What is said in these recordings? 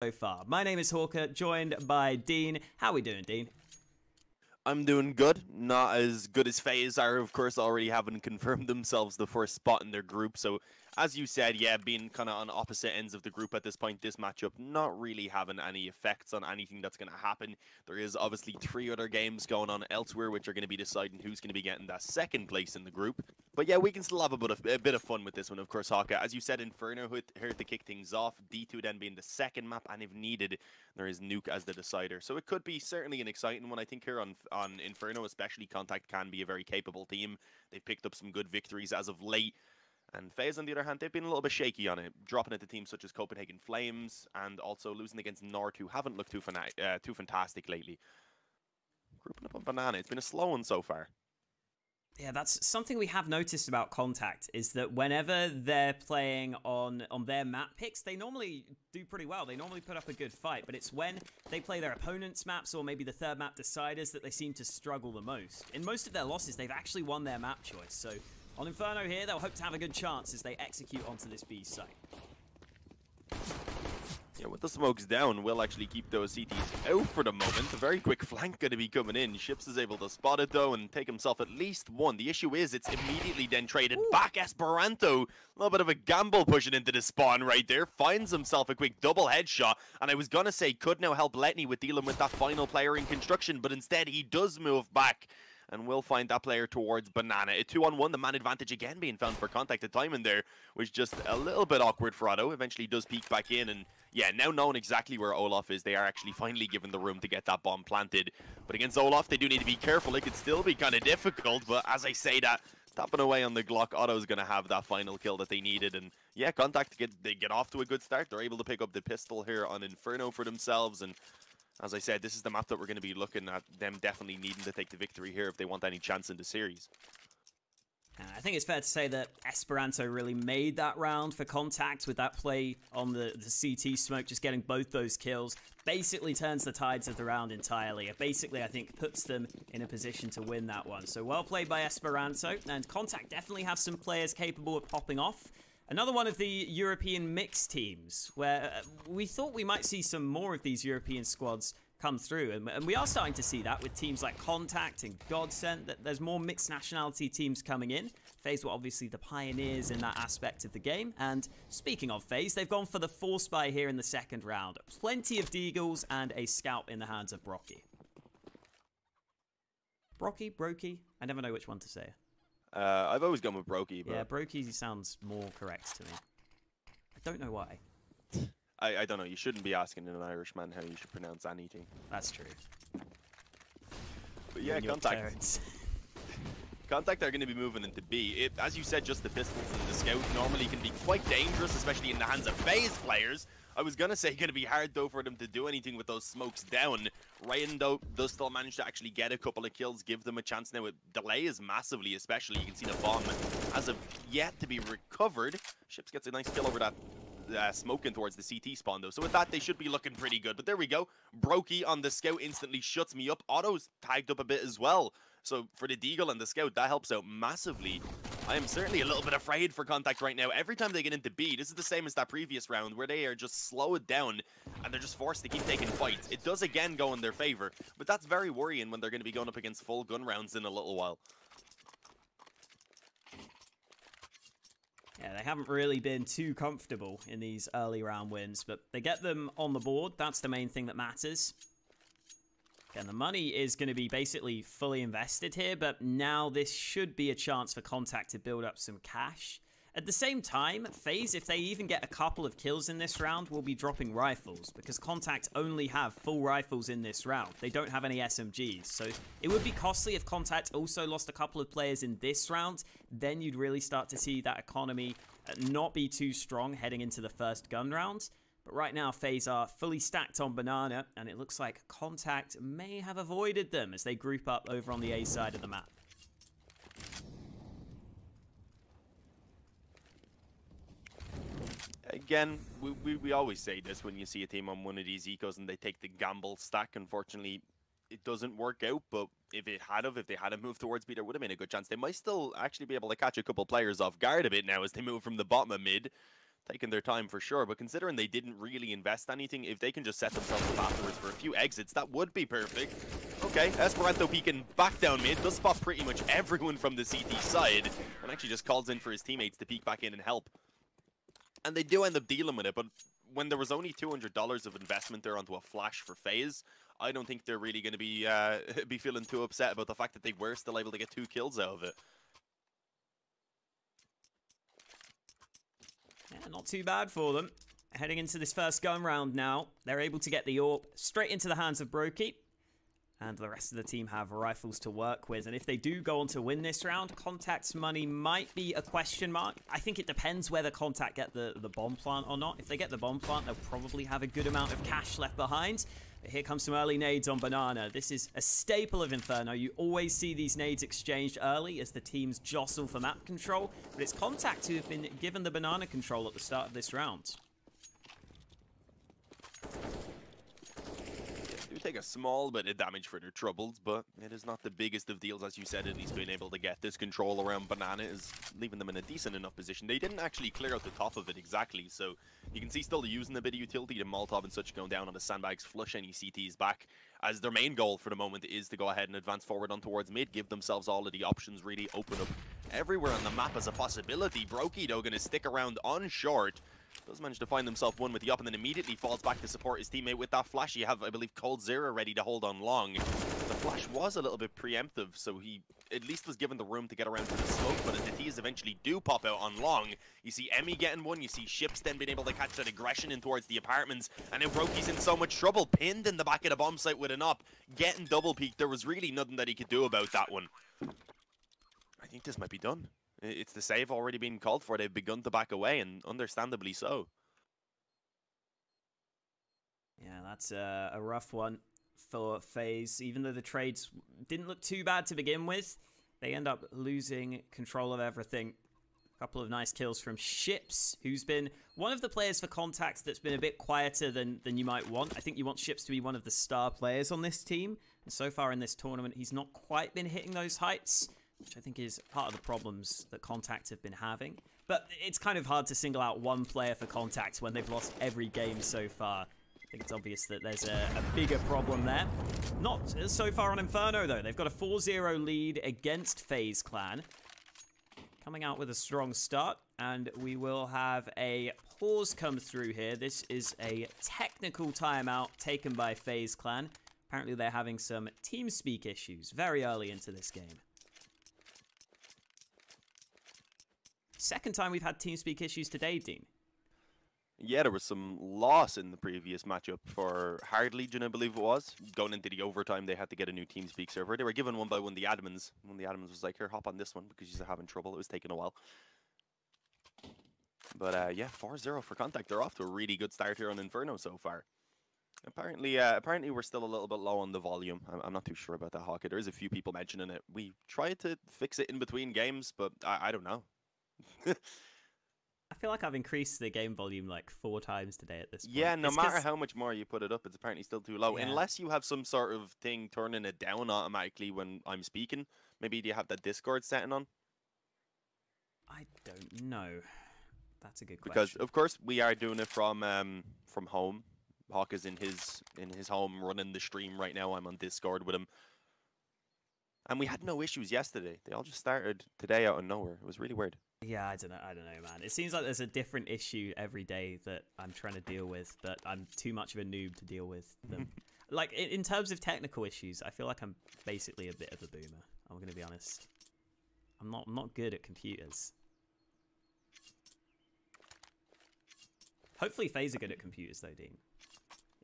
so far. My name is Hawker, joined by Dean. How are we doing, Dean? I'm doing good. Not as good as FaZe are, of course, already having confirmed themselves the first spot in their group. So, as you said, yeah, being kind of on opposite ends of the group at this point, this matchup not really having any effects on anything that's going to happen. There is obviously three other games going on elsewhere, which are going to be deciding who's going to be getting that second place in the group. But yeah, we can still have a bit of, a bit of fun with this one, of course, Hawka. As you said, Inferno here to kick things off. D2 then being the second map, and if needed, there is Nuke as the decider. So it could be certainly an exciting one. I think here on on Inferno, especially Contact can be a very capable team. They've picked up some good victories as of late. And FaZe, on the other hand, they've been a little bit shaky on it, dropping it to teams such as Copenhagen Flames and also losing against Nord, who haven't looked too, uh, too fantastic lately. Grouping up on Banana, it's been a slow one so far. Yeah, that's something we have noticed about Contact is that whenever they're playing on on their map picks, they normally do pretty well. They normally put up a good fight, but it's when they play their opponent's maps or maybe the third map deciders that they seem to struggle the most. In most of their losses, they've actually won their map choice. So on Inferno here, they'll hope to have a good chance as they execute onto this B site. Yeah, with the smokes down, we'll actually keep those CTs out for the moment. A very quick flank going to be coming in. Ships is able to spot it, though, and take himself at least one. The issue is it's immediately then traded Ooh. back. EspiranTo, a little bit of a gamble pushing into the spawn right there. Finds himself a quick double headshot. And I was going to say, could now help Letny with dealing with that final player in construction, but instead he does move back and will find that player towards Banana. A two on one, the man advantage again being found for contact. The timing there was just a little bit awkward for Otto. Eventually does peek back in and yeah, now knowing exactly where Olof is, they are actually finally given the room to get that bomb planted. But against Olof, they do need to be careful. It could still be kind of difficult, but as I say that, tapping away on the Glock, Otto's going to have that final kill that they needed. And yeah, Contact, get, they get off to a good start. They're able to pick up the pistol here on Inferno for themselves. And as I said, this is the map that we're going to be looking at them definitely needing to take the victory here if they want any chance in the series. I think it's fair to say that EspiranTo really made that round for contact with that play on the, the CT smoke, just getting both those kills. Basically turns the tides of the round entirely. It basically, I think, puts them in a position to win that one. So well played by EspiranTo, and Contact definitely have some players capable of popping off. Another one of the European mixed teams, where uh, we thought we might see some more of these European squads come through. And, we are starting to see that with teams like Contact and Godsent, that there's more mixed nationality teams coming in. FaZe were obviously the pioneers in that aspect of the game. And speaking of FaZe, they've gone for the Force Spy here in the second round. Plenty of Deagles and a Scout in the hands of Brocky. Brocky? Brokey? I never know which one to say. Uh, I've always gone with Brokey. But... Yeah, Brokey sounds more correct to me. I don't know why. I, I don't know. You shouldn't be asking an Irishman how you should pronounce anything. That's true. But yeah, contact. Contact are going to be moving into B. It, as you said, just the pistols and the scout normally can be quite dangerous, especially in the hands of FaZe players. I was to say to be hard, though, for them to do anything with those smokes down. Ryan, though, does still manage to actually get a couple of kills, give them a chance now. It delays massively, especially. You can see the bomb as of yet to be recovered. Ships gets a nice kill over that uh, smoking towards the CT spawn, though. So with that, they should be looking pretty good. But there we go. Broky on the scout instantly shuts me up. Otto's tagged up a bit as well. So for the Deagle and the scout, that helps out massively. I am certainly a little bit afraid for contact right now. Every time they get into B, this is the same as that previous round where they are just slowed down and they're just forced to keep taking fights. It does again go in their favor, but that's very worrying when they're going to be going up against full gun rounds in a little while. Yeah, they haven't really been too comfortable in these early round wins, but they get them on the board. That's the main thing that matters. And the money is going to be basically fully invested here, but now this should be a chance for Contact to build up some cash. At the same time, FaZe, if they even get a couple of kills in this round, will be dropping rifles, because Contact only have full rifles in this round. They don't have any SMGs, so it would be costly if Contact also lost a couple of players in this round. Then you'd really start to see that economy uh, not be too strong heading into the first gun round. But right now, FaZe are fully stacked on Banana, and it looks like Contact may have avoided them as they group up over on the A side of the map. Again, we, we, we always say this when you see a team on one of these ecos and they take the gamble stack. Unfortunately, it doesn't work out, but if it had of, if they had a move towards B, there would have been a good chance. They might still actually be able to catch a couple players off guard a bit now as they move from the bottom of mid taking their time for sure, but considering they didn't really invest anything, if they can just set themselves up afterwards for a few exits, that would be perfect. Okay, EspiranTo peeking back down mid, does spot pretty much everyone from the CT side, and actually just calls in for his teammates to peek back in and help. And they do end up dealing with it, but when there was only $200 of investment there onto a flash for FaZe, I don't think they're really going to be uh, be feeling too upset about the fact that they were still able to get two kills out of it. Yeah, not too bad for them. Heading into this first gun round now, they're able to get the AWP straight into the hands of Broky. And the rest of the team have rifles to work with. And if they do go on to win this round, Contact's money might be a question mark. I think it depends whether Contact get the, the bomb plant or not. If they get the bomb plant, they'll probably have a good amount of cash left behind. But here comes some early nades on Banana. This is a staple of Inferno. You always see these nades exchanged early as the teams jostle for map control. But it's Contact who have been given the Banana control at the start of this round. do take a small bit of damage for their troubles, but it is not the biggest of deals, as you said, at least being able to get this control around Banana is leaving them in a decent enough position. They didn't actually clear out the top of it exactly, so you can see still using a bit of utility, the Molotov and such going down on the sandbags, flush any CTs back, as their main goal for the moment is to go ahead and advance forward on towards mid, give themselves all of the options, really open up everywhere on the map as a possibility. Broky, though, going to stick around on short, does manage to find himself one with the up and then immediately falls back to support his teammate with that flash. You have, I believe, coldzera ready to hold on long. The flash was a little bit preemptive, so he at least was given the room to get around to the smoke, but as the T's eventually do pop out on long, you see Emmy getting one, you see Ships then being able to catch that aggression in towards the apartments, and now Roki's in so much trouble, pinned in the back of the bomb site with an up, getting double peaked. There was really nothing that he could do about that one. I think this might be done. It's the save already being called for. They've begun to back away, and understandably so. Yeah, that's a, a rough one for FaZe. Even though the trades didn't look too bad to begin with, they end up losing control of everything. A couple of nice kills from Ships, who's been one of the players for Contacts that's been a bit quieter than, than you might want. I think you want Ships to be one of the star players on this team. And so far in this tournament, he's not quite been hitting those heights which I think is part of the problems that Contact have been having. But it's kind of hard to single out one player for Contact when they've lost every game so far. I think it's obvious that there's a, a bigger problem there. Not so far on Inferno, though. They've got a 4-0 lead against FaZe Clan. Coming out with a strong start, and we will have a pause come through here. This is a technical timeout taken by FaZe Clan. Apparently they're having some TeamSpeak issues very early into this game. Second time we've had TeamSpeak issues today, Dean. Yeah, there was some loss in the previous matchup for Hard Legion, I believe it was. Going into the overtime, they had to get a new TeamSpeak server. They were given one by one the admins. One of the admins was like, here, hop on this one because you're having trouble. It was taking a while. But uh, yeah, 4-0 for Contact. They're off to a really good start here on Inferno so far. Apparently, uh, apparently we're still a little bit low on the volume. I'm, I'm not too sure about that, Hawkeye. There is a few people mentioning it. We tried to fix it in between games, but I, I don't know. I feel like I've increased the game volume like four times today at this point. Yeah, no it's matter how much more you put it up, it's apparently still too low. Yeah. Unless you have some sort of thing turning it down automatically when I'm speaking. Maybe do you have that Discord setting on? I don't know. That's a good question. Because of course we are doing it from um from home. Hawk is in his in his home running the stream right now. I'm on Discord with him. And we had no issues yesterday. They all just started today out of nowhere. It was really weird. Yeah, I don't know. I don't know, man. It seems like there's a different issue every day that I'm trying to deal with, but I'm too much of a noob to deal with them. like in, in terms of technical issues, I feel like I'm basically a bit of a boomer. I'm going to be honest. I'm not. I'm not good at computers. Hopefully, FaZe are good at computers, though, Dean.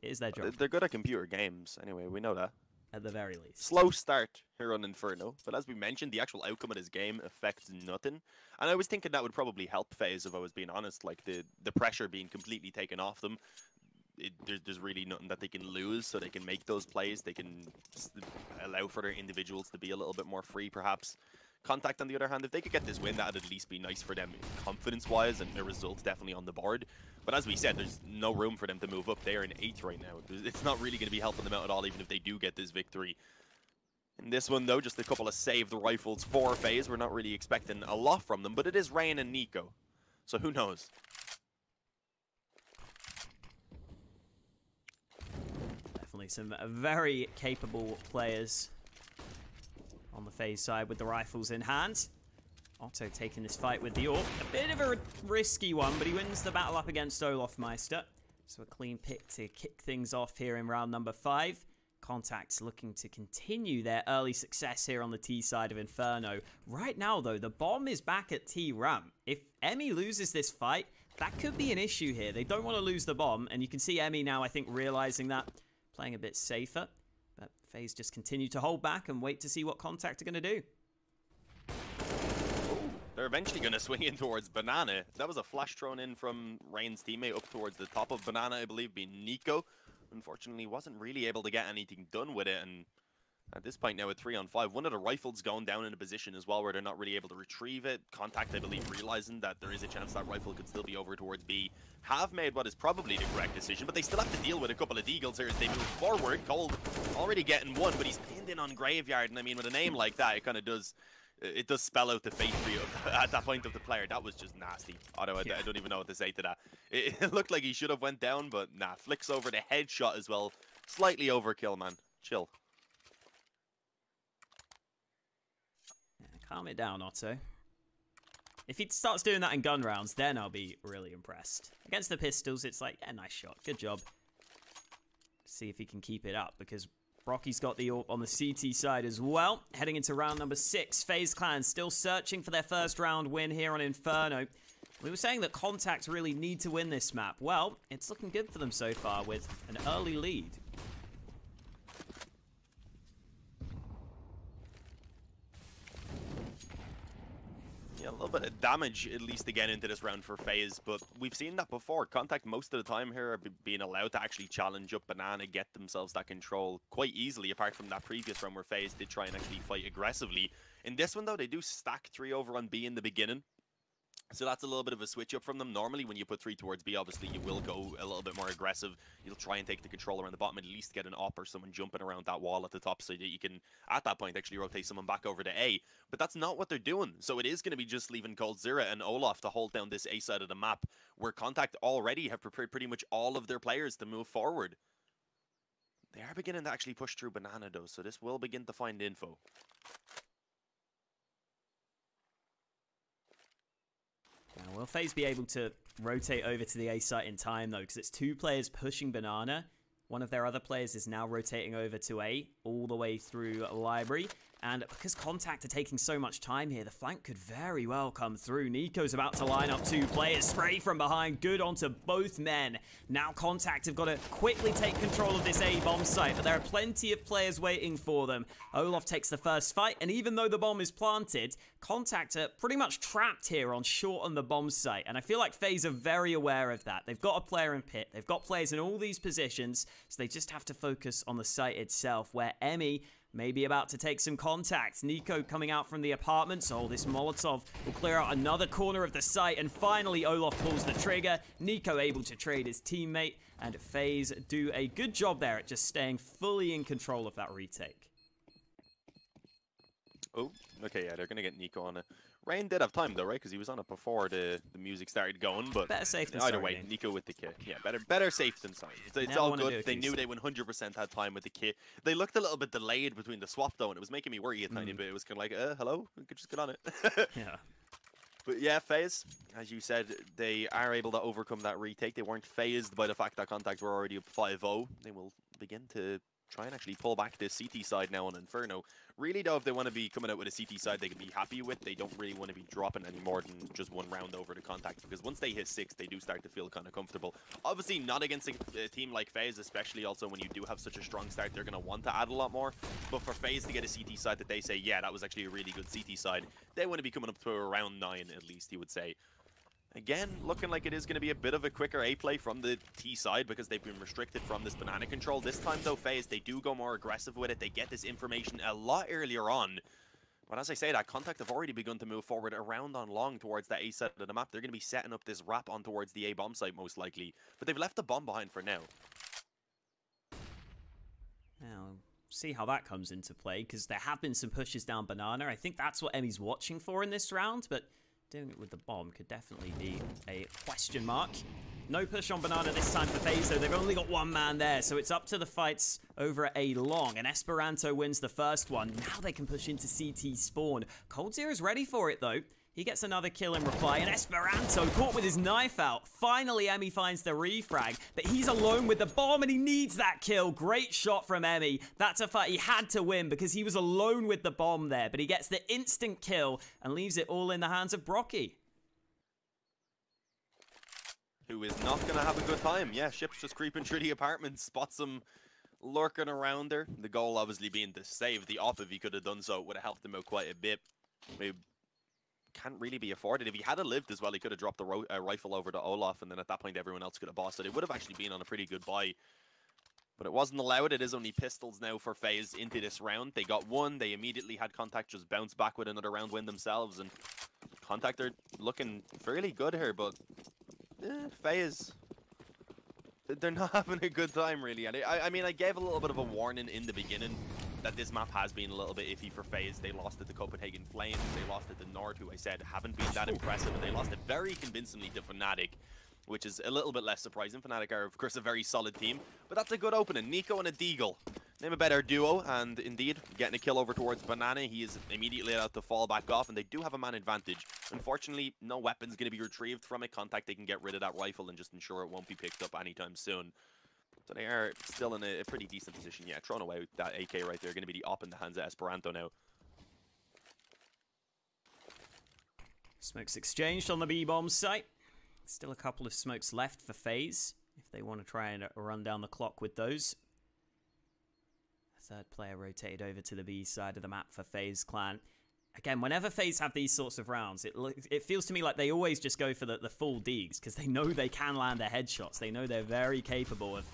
It is their uh, job. They're good at computer games, anyway. We know that at the very least. Slow start here on Inferno, but as we mentioned, the actual outcome of this game affects nothing. And I was thinking that would probably help FaZe if I was being honest, like the, the pressure being completely taken off them. It, there's, there's really nothing that they can lose, so they can make those plays. They can allow for their individuals to be a little bit more free, perhaps. Contact, on the other hand, if they could get this win, that would at least be nice for them confidence-wise and their results definitely on the board. But as we said, there's no room for them to move up. there in 8th right now. It's not really going to be helping them out at all, even if they do get this victory. In this one, though, just a couple of saved rifles for FaZe. We're not really expecting a lot from them, but it is Rain and NiKo. So who knows? Definitely some very capable players on the FaZe side with the rifles in hand. Otto taking this fight with the AWP. A bit of a risky one, but he wins the battle up against Olofmeister. So a clean pick to kick things off here in round number five. Contacts looking to continue their early success here on the T side of Inferno. Right now, though, the bomb is back at T Ram. If Emmy loses this fight, that could be an issue here. They don't want to lose the bomb, and you can see Emmy now, I think, realizing that, playing a bit safer. But FaZe just continue to hold back and wait to see what Contact are going to do. They're eventually going to swing in towards Banana. That was a flash thrown in from Rain's teammate up towards the top of Banana, I believe, being NiKo. Unfortunately, wasn't really able to get anything done with it, and at this point now at 3 on 5, one of the rifles going down in a position as well where they're not really able to retrieve it. Contact, I believe, realizing that there is a chance that rifle could still be over towards B, have made what is probably the correct decision, but they still have to deal with a couple of Deagles here as they move forward. Cold already getting one, but he's pinned in on Graveyard, and I mean, with a name like that, it kind of does it does spell out the fate for you at that point of the player. That was just nasty. Otto, yeah. I, don't even know what to say to that. It, it, looked like he should have went down, but nah, flicks over the headshot as well. Slightly overkill, man. Chill. Calm it down, Otto. If he starts doing that in gun rounds, then I'll be really impressed. Against the pistols, it's like, yeah, nice shot. Good job. See if he can keep it up, because Broky's got the on the CT side as well. Heading into round number six, FaZe Clan still searching for their first round win here on Inferno. We were saying that Contact really need to win this map. Well, it's looking good for them so far with an early lead. Little bit of damage, at least again, into this round for FaZe, but we've seen that before. Contact most of the time here are being allowed to actually challenge up Banana, get themselves that control quite easily, apart from that previous round where FaZe did try and actually fight aggressively. In this one, though, they do stack three over on B in the beginning, so that's a little bit of a switch up from them. Normally, when you put three towards B, obviously you will go a little bit more aggressive. You'll try and take the control around the bottom, at least get an op or someone jumping around that wall at the top so that you can, at that point, actually rotate someone back over to A. But that's not what they're doing. So it is going to be just leaving coldzera and Olof to hold down this A side of the map, where Contact already have prepared pretty much all of their players to move forward. They are beginning to actually push through Banana, though, so this will begin to find info. Now, will FaZe be able to rotate over to the A site in time, though? Because it's two players pushing Banana. One of their other players is now rotating over to A, all the way through Library. And because Contact are taking so much time here, the flank could very well come through. NiKo's about to line up two players. Spray from behind, good onto both men. Now Contact have got to quickly take control of this A bomb site, but there are plenty of players waiting for them. Olof takes the first fight, and even though the bomb is planted, Contact are pretty much trapped here on short on the bomb site. And I feel like FaZe are very aware of that. They've got a player in pit, they've got players in all these positions, so they just have to focus on the site itself, where Emmy Maybe about to take some contact. NiKo coming out from the apartment, so all this Molotov will clear out another corner of the site. And finally, Olof pulls the trigger. NiKo able to trade his teammate. And FaZe do a good job there at just staying fully in control of that retake. Oh, okay, yeah, they're going to get NiKo on it. Rain did have time though, right? Because he was on it before the, the music started going. But better safe than either way, NiKo with the kit. Yeah, better better safe than sorry. It's, it's all good. They knew they 100% had time with the kit. They looked a little bit delayed between the swap though, and it was making me worry a tiny mm. bit. It was kind of like, uh, hello, we could just get on it. yeah. But yeah, FaZe, as you said, they are able to overcome that retake. They weren't phased by the fact that contacts were already up 5-0. They will begin to try and actually pull back this CT side now on Inferno. Really, though, if they want to be coming out with a CT side they can be happy with, they don't really want to be dropping any more than just one round over the contact, because once they hit six, they do start to feel kind of comfortable. Obviously, not against a, a team like FaZe, especially also when you do have such a strong start, they're going to want to add a lot more. But for FaZe to get a CT side that they say, yeah, that was actually a really good CT side, they want to be coming up to around nine, at least, he would say. Again, looking like it is going to be a bit of a quicker A play from the T side because they've been restricted from this banana control. This time, though, FaZe, they do go more aggressive with it. They get this information a lot earlier on. But as I say that, Contact have already begun to move forward around on long towards the A side of the map. They're going to be setting up this wrap on towards the A bomb site, most likely. But they've left the bomb behind for now. Now, see how that comes into play, because there have been some pushes down Banana. I think that's what Emmy's watching for in this round, but doing it with the bomb could definitely be a question mark. No push on Banana this time for though. They've only got one man there, so it's up to the fights over A long. And EspiranTo wins the first one. Now they can push into CT spawn. coldzera is ready for it, though. He gets another kill in reply, and EspiranTo caught with his knife out. Finally, Emmy finds the refrag, but he's alone with the bomb, and he needs that kill. Great shot from Emmy. That's a fight he had to win because he was alone with the bomb there, but he gets the instant kill and leaves it all in the hands of Broky who is not going to have a good time. Yeah, Ship's just creeping through the apartment, spots him lurking around there. The goal obviously being to save the op. If he could have done so, it would have helped him out quite a bit. He can't really be afforded. If he had lived as well, he could have dropped the uh, rifle over to Olof, and then at that point, everyone else could have bossed it. It would have actually been on a pretty good buy. But it wasn't allowed. It is only pistols now for FaZe into this round. They got one. They immediately had Contact just bounce back with another round win themselves. And Contact are looking fairly good here, but eh, FaZe, they're not having a good time really. And I, I mean, I gave a little bit of a warning in the beginning that this map has been a little bit iffy for FaZe. They lost it the Copenhagen Flames. They lost it the Nord, who I said haven't been that impressive. And they lost it very convincingly to Fnatic, which is a little bit less surprising. Fnatic are, of course, a very solid team. But that's a good opening. NiKo and a Deagle. Name a better duo, and indeed, getting a kill over towards Banana, he is immediately allowed to fall back off, and they do have a man advantage. Unfortunately, no weapon's going to be retrieved from a contact. They can get rid of that rifle and just ensure it won't be picked up anytime soon. So they are still in a, a pretty decent position. Yeah, thrown away that AK right there. Going to be the op in the hands of EspiranTo now. Smokes exchanged on the B-bomb site. Still a couple of smokes left for FaZe if they want to try and run down the clock with those. Third player rotated over to the B side of the map for FaZe Clan. Again, whenever FaZe have these sorts of rounds, it it feels to me like they always just go for the, the full deags because they know they can land their headshots. They know they're very capable of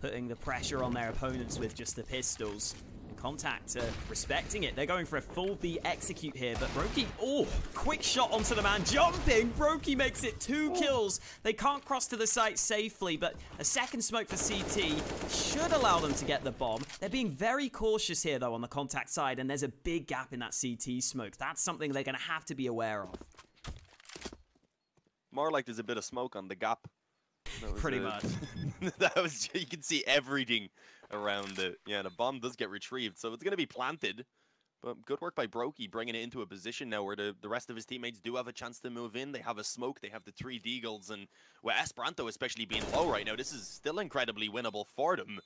putting the pressure on their opponents with just the pistols. Contact uh, respecting it. They're going for a full B execute here, but Broky, oh, quick shot onto the man, jumping. Broky makes it two kills. They can't cross to the site safely, but a second smoke for CT should allow them to get the bomb. They're being very cautious here, though, on the contact side, and there's a big gap in that CT smoke. That's something they're going to have to be aware of. More like there's a bit of smoke on the gap. Pretty a, much. that was you can see everything around it. Yeah, the bomb does get retrieved, so it's going to be planted. But good work by Broky bringing it into a position now where the, the rest of his teammates do have a chance to move in. They have a smoke, they have the three Deagles, and with EspiranTo especially being low right now, this is still incredibly winnable for them.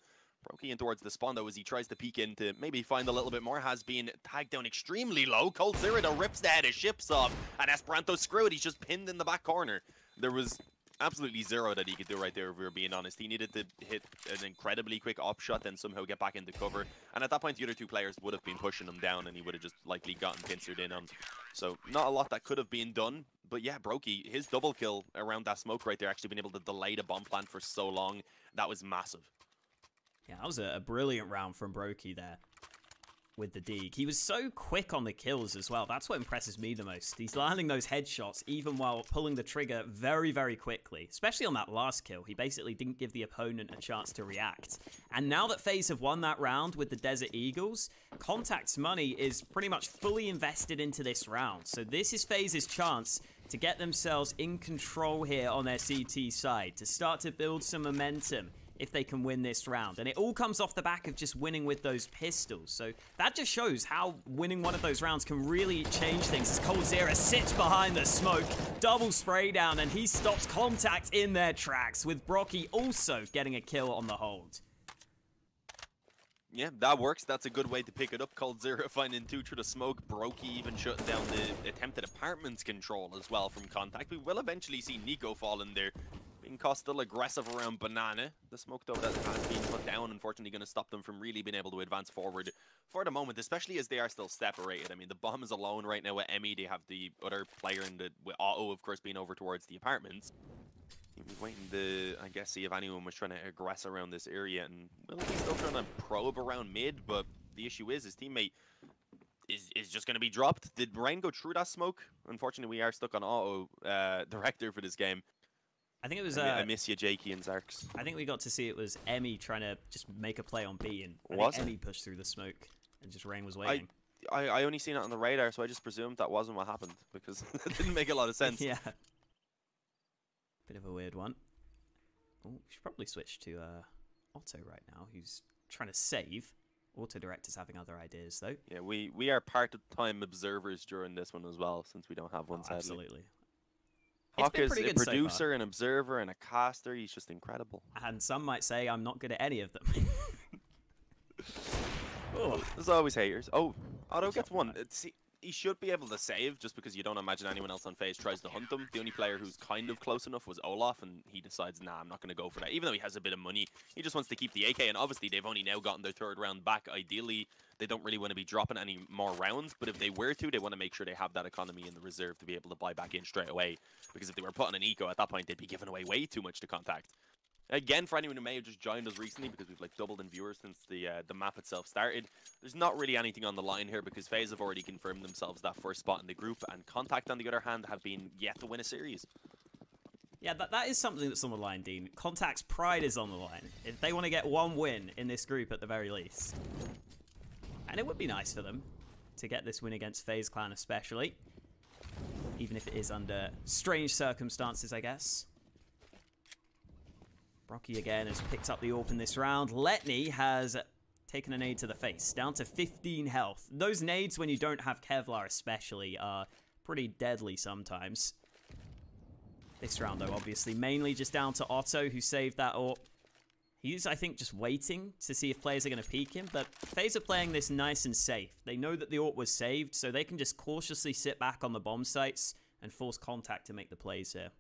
Broky in towards the spawn though as he tries to peek in to maybe find a little bit more. Has been tagged down extremely low. coldzera rips the head of ships off, and EspiranTo screwed. He's just pinned in the back corner. There was absolutely zero that he could do right there, if we are being honest. He needed to hit an incredibly quick op shot, then somehow get back into cover. And at that point, the other two players would have been pushing him down, and he would have just likely gotten pincered in on. So not a lot that could have been done. But yeah, Broky, his double kill around that smoke right there, actually been able to delay the bomb plant for so long. That was massive. Yeah, that was a, a brilliant round from Broky there with the Deag. He was so quick on the kills as well. That's what impresses me the most. He's landing those headshots even while pulling the trigger very, very quickly. Especially on that last kill. He basically didn't give the opponent a chance to react. And now that FaZe have won that round with the Desert Eagles, Contact's money is pretty much fully invested into this round. So this is FaZe's chance to get themselves in control here on their CT side, to start to build some momentum if they can win this round. And it all comes off the back of just winning with those pistols. So that just shows how winning one of those rounds can really change things. As coldzera sits behind the smoke, double spray down, and he stops contact in their tracks, with Broky also getting a kill on the hold. Yeah, that works. That's a good way to pick it up. coldzera finding two through the smoke. Broky even shutting down the attempted apartments control as well from contact. We will eventually see NiKo fall in there. Inca still aggressive around Banana. The smoke, though, that has been put down, unfortunately going to stop them from really being able to advance forward for the moment, especially as they are still separated. I mean, the bomb is alone right now with Emmy. They have the other player in the, with of course, being over towards the apartments. He was waiting to, I guess, see if anyone was trying to aggress around this area, and well, he's still trying to probe around mid, but the issue is his teammate is, is just going to be dropped. Did Rain go through that smoke? Unfortunately, we are stuck on auto uh, director for this game. I think it was. I, uh, I miss you, Jakey and Zarks. I think we got to see it was Emmy trying to just make a play on B, and I was Emmy pushed through the smoke, and just Rain was waiting. I, I only seen it on the radar, so I just presumed that wasn't what happened because it didn't make a lot of sense. yeah. Bit of a weird one. Oh, we should probably switch to uh, Otto right now, who's trying to save. Auto Director's having other ideas, though. Yeah, we, we are part-time observers during this one as well, since we don't have one, Oh, sadly. absolutely. Hawk is a good so producer, an observer, and a caster. He's just incredible. And some might say I'm not good at any of them. oh, There's always haters. Oh, Otto gets one. Uh, that. He should be able to save just because you don't imagine anyone else on FaZe tries to hunt them. The only player who's kind of close enough was Olof, and he decides, nah, I'm not going to go for that. Even though he has a bit of money, he just wants to keep the AK, and obviously they've only now gotten their third round back. Ideally, they don't really want to be dropping any more rounds, but if they were to, they want to make sure they have that economy in the reserve to be able to buy back in straight away. Because if they were putting an eco at that point, they'd be giving away way too much to contact. Again, for anyone who may have just joined us recently, because we've like doubled in viewers since the uh, the map itself started, there's not really anything on the line here because FaZe have already confirmed themselves that first spot in the group, and Contact, on the other hand, have been yet to win a series. yeah, that, that is something that's on the line, Dean. Contact's pride is on the line. If they want to get one win in this group at the very least. And it would be nice for them to get this win against FaZe Clan especially. Even if it is under strange circumstances, I guess. Broky again has picked up the AWP in this round. Letney has taken a nade to the face, down to 15 health. Those nades, when you don't have Kevlar especially, are pretty deadly sometimes. This round, though, obviously, mainly just down to Otto, who saved that AWP. He's, I think, just waiting to see if players are going to peek him, but FaZe are playing this nice and safe. They know that the AWP was saved, so they can just cautiously sit back on the bomb sites and force contact to make the plays here.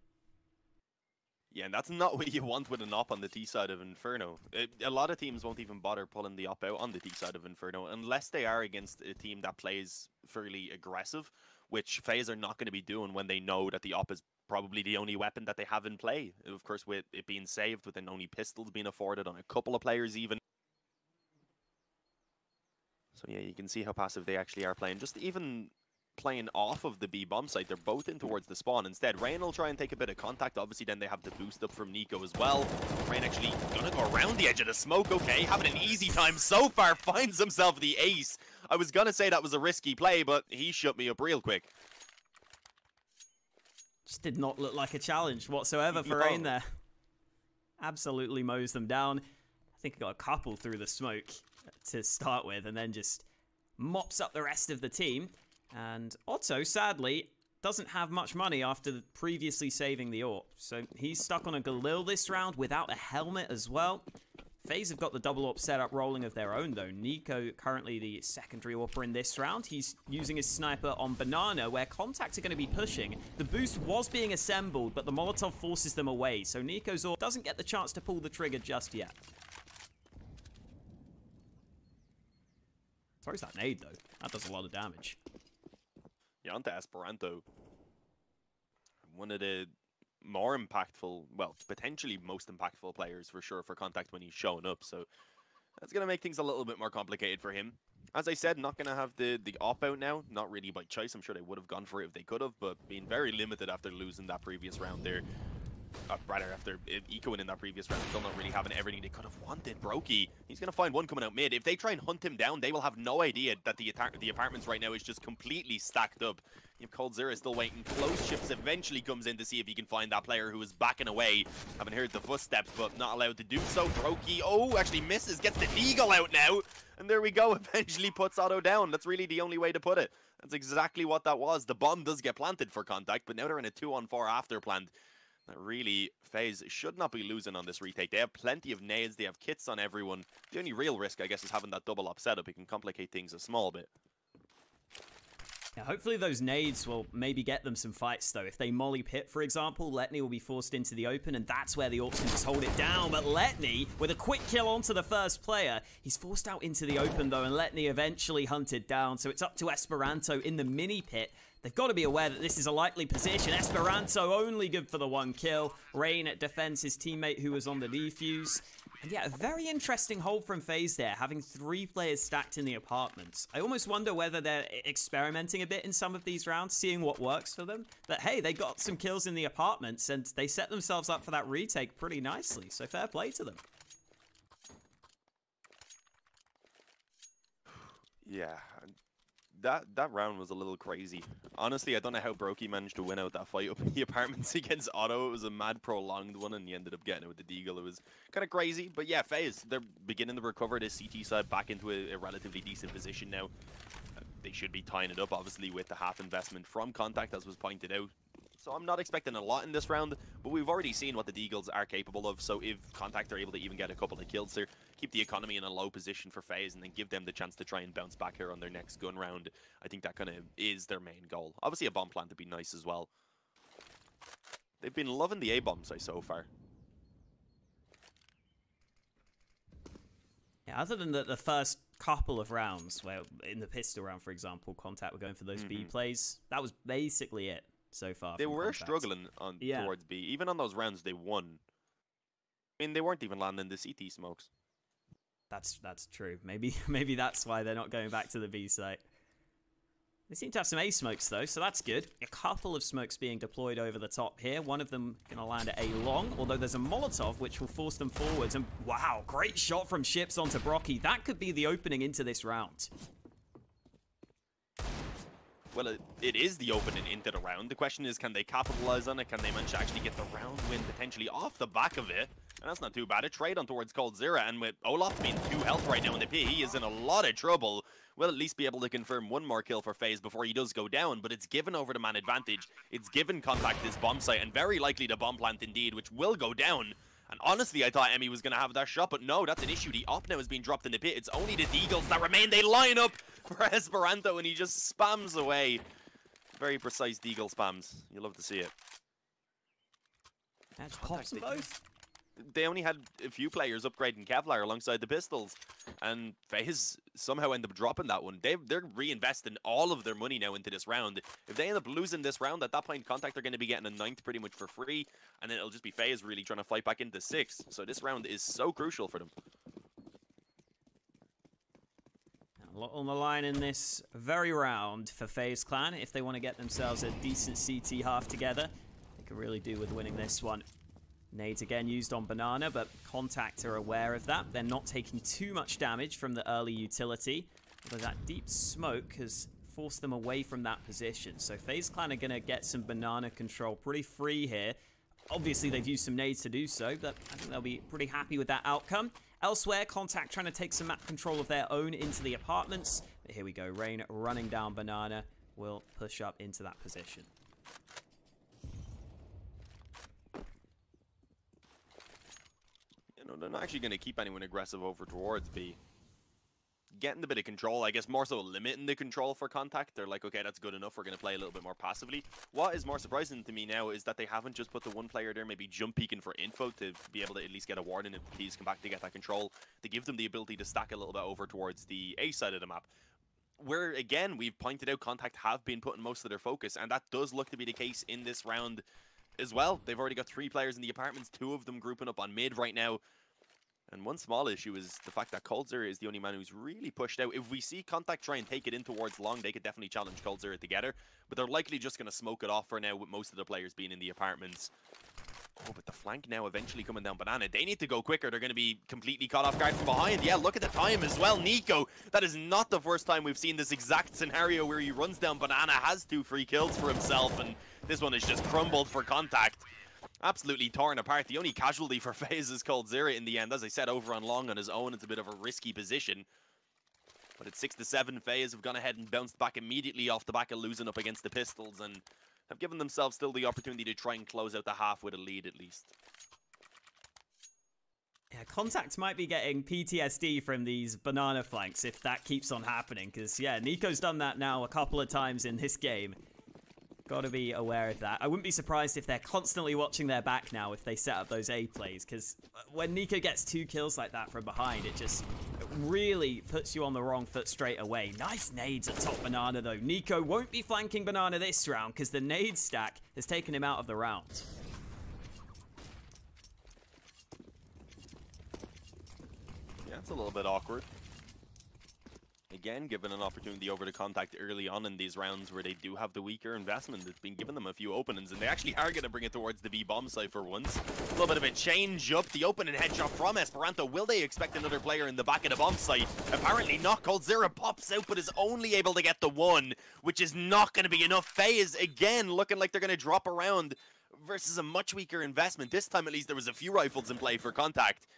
Yeah, and that's not what you want with an op on the T side of Inferno. It, a lot of teams won't even bother pulling the op out on the T side of Inferno unless they are against a team that plays fairly aggressive, which FaZe are not going to be doing when they know that the op is probably the only weapon that they have in play. Of course, with it being saved, with then only pistols being afforded on a couple of players even. So yeah, you can see how passive they actually are playing. Just even playing off of the B bomb site. They're both in towards the spawn. Instead, Rain will try and take a bit of contact. Obviously, then they have the boost up from NiKo as well. Rain actually gonna go around the edge of the smoke. Okay, having an easy time so far. Finds himself the ace. I was gonna say that was a risky play, but he shut me up real quick. Just did not look like a challenge whatsoever for No. Rain there. Absolutely mows them down. I think he got a couple through the smoke to start with, and then just mops up the rest of the team. And Otto, sadly, doesn't have much money after previously saving the AWP. So he's stuck on a Galil this round without a helmet as well. FaZe have got the double AWP setup rolling of their own, though. NiKo, currently the secondary AWPer in this round. He's using his sniper on Banana, where contacts are going to be pushing. The boost was being assembled, but the Molotov forces them away, so NiKo's AWP doesn't get the chance to pull the trigger just yet. Throws that nade, though. That does a lot of damage. Onto EspiranTo. One of the more impactful, well, potentially most impactful players for sure for Contact when he's showing up. So that's going to make things a little bit more complicated for him. As I said, not going to have the, the op out now. Not really by choice. I'm sure they would have gone for it if they could have, but being very limited after losing that previous round there. Uh, rather, after ecoing in that previous round, still not really having everything they could have wanted. Broky, he's going to find one coming out mid. If they try and hunt him down, they will have no idea that the the apartments right now is just completely stacked up. You have coldzera still waiting. Close Ships eventually comes in to see if he can find that player who is backing away. Haven't heard the footsteps, but not allowed to do so. Broky, oh, actually misses, gets the Deagle out now. And there we go, eventually puts Otto down. That's really the only way to put it. That's exactly what that was. The bomb does get planted for contact, but now they're in a 2 on 4 after plant. Really, FaZe should not be losing on this retake. They have plenty of nades, they have kits on everyone. The only real risk, I guess, is having that double up setup. It can complicate things a small bit. Yeah, hopefully those nades will maybe get them some fights, though. If they molly Pit, for example, Letney will be forced into the open, and that's where the Orcs can just hold it down. But Letney, with a quick kill onto the first player, he's forced out into the open, though, and Letney eventually hunted down. So it's up to EspiranTo in the mini pit. They've got to be aware that this is a likely position. EspiranTo only good for the one kill. Rain defends his teammate who was on the defuse. And yeah, a very interesting hold from FaZe there, having three players stacked in the apartments. I almost wonder whether they're experimenting a bit in some of these rounds, seeing what works for them. But hey, they got some kills in the apartments, and they set themselves up for that retake pretty nicely, so fair play to them. Yeah, that that round was a little crazy. Honestly, I don't know how Broky managed to win out that fight up in the apartments against Otto. It was a mad prolonged one, and he ended up getting it with the Deagle. It was kind of crazy, but yeah, FaZe they're beginning to recover this CT side back into a, a relatively decent position now. They should be tying it up, obviously, with the half investment from Contact, as was pointed out. So I'm not expecting a lot in this round, but we've already seen what the Deagles are capable of. So if Contact are able to even get a couple of kills here, keep the economy in a low position for FaZe, and then give them the chance to try and bounce back here on their next gun round, I think that kind of is their main goal. Obviously, a bomb plant would be nice as well. They've been loving the A-bomb site so far. Yeah, other than the, the first couple of rounds, where in the pistol round, for example, Contact were going for those mm -hmm. B mm-hmm. plays, that was basically it so far. They were Contact. struggling on yeah. towards B. Even on those rounds, they won. I mean, they weren't even landing the CT smokes. That's that's true. Maybe maybe that's why they're not going back to the B site. They seem to have some A smokes though, so that's good. A couple of smokes being deployed over the top here. One of them to land at A long, although there's a Molotov which will force them forwards. And wow, great shot from Ships onto Broky. That could be the opening into this round. Well, it, it is the opening into the round. The question is, can they capitalize on it? Can they manage to actually get the round win potentially off the back of it? And that's not too bad. A trade on towards coldzera, and with Olof being two health right now in the pit, he is in a lot of trouble. We'll at least be able to confirm one more kill for FaZe before he does go down, but it's given over the man advantage. It's given Contact this bomb site, and very likely the bomb plant indeed, which will go down. And honestly, I thought Emmy was going to have that shot, but no, that's an issue. The op now has been dropped in the pit. It's only the Deagles that remain. They line up for EspiranTo, and he just spams away. Very precise Deagle spams. You love to see it. That's pops both they only had a few players upgrading Kevlar alongside the pistols, and FaZe somehow end up dropping that one. They they're reinvesting all of their money now into this round. If they end up losing this round, at that point, Contact are going to be getting a ninth pretty much for free, and then it'll just be FaZe really trying to fight back into six. So this round is so crucial for them. A lot on the line in this very round for FaZe Clan. If they want to get themselves a decent CT half together, they could really do with winning this one. Nades again used on Banana, but Contact are aware of that. They're not taking too much damage from the early utility, although that deep smoke has forced them away from that position. So FaZe Clan are going to get some Banana control pretty free here. Obviously, they've used some nades to do so, but I think they'll be pretty happy with that outcome. Elsewhere, Contact trying to take some map control of their own into the apartments. But here we go. Rain running down Banana will push up into that position. They're not actually going to keep anyone aggressive over towards B. Getting a bit of control, I guess more so limiting the control for contact. They're like, okay, that's good enough. We're going to play a little bit more passively. What is more surprising to me now is that they haven't just put the one player there, maybe jump peeking for info to be able to at least get a warning if keys come back to get that control. To give them the ability to stack a little bit over towards the A side of the map where again we've pointed out contact have been putting most of their focus and that does look to be the case in this round as well they've already got three players in the apartments two of them grouping up on mid right now and one small issue is the fact that coldzera is the only man who's really pushed out. If we see Contact try and take it in towards Long, they could definitely challenge coldzera together. But they're likely just going to smoke it off for now with most of the players being in the apartments. Oh, but the flank now eventually coming down Banana. They need to go quicker. They're going to be completely caught off guard from behind. Yeah, look at the time as well. NiKo, that is not the first time we've seen this exact scenario where he runs down Banana, has two free kills for himself, and this one is just crumbled for contact absolutely torn apart. The only casualty for FaZe is called coldzera in the end. As I said, over on long on his own, it's a bit of a risky position. But at 6 to 7, FaZe have gone ahead and bounced back immediately off the back of losing up against the Pistols and have given themselves still the opportunity to try and close out the half with a lead at least. Yeah, Contact might be getting PTSD from these banana flanks if that keeps on happening. Because, yeah, NiKo's done that now a couple of times in this game. Got to be aware of that. I wouldn't be surprised if they're constantly watching their back now if they set up those A plays, because uh, when NiKo gets two kills like that from behind, it just really puts you on the wrong foot straight away. Nice nades at top Banana, though. NiKo won't be flanking Banana this round, because the nade stack has taken him out of the round. Yeah, it's a little bit awkward. Again given an opportunity over to contact early on in these rounds where they do have the weaker investment. It's been giving them a few openings, and they actually are going to bring it towards the B bomb site for once. A little bit of a change up. The opening headshot from EspiranTo. Will they expect another player in the back of the bomb site? Apparently not. coldzera pops out, but is only able to get the one, which is not going to be enough. FaZe again looking like they're going to drop around versus a much weaker investment. This time, at least, there was a few rifles in play for contact.